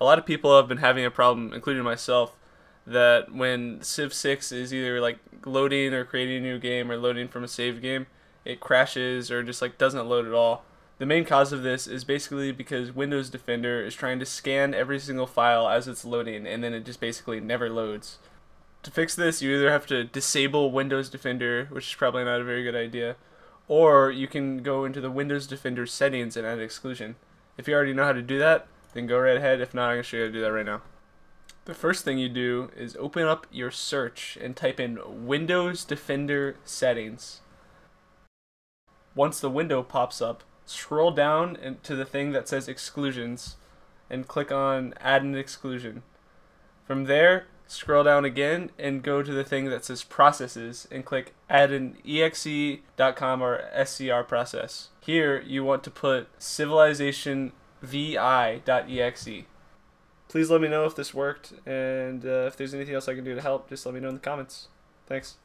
A lot of people have been having a problem, including myself, that when Civ 6 is either like loading or creating a new game or loading from a save game, it crashes or just like doesn't load at all. The main cause of this is basically because Windows Defender is trying to scan every single file as it's loading and then it just basically never loads. To fix this, you either have to disable Windows Defender, which is probably not a very good idea, or you can go into the Windows Defender settings and add exclusion. If you already know how to do that, then go right ahead. If not, I'm going to show you how to do that right now. The first thing you do is open up your search and type in Windows Defender settings. Once the window pops up, scroll down to the thing that says exclusions and click on add an exclusion. From there, scroll down again and go to the thing that says processes and click add an exe.com or scr process. Here you want to put civilization vi.exe. Please let me know if this worked and uh, if there's anything else I can do to help, just let me know in the comments. Thanks.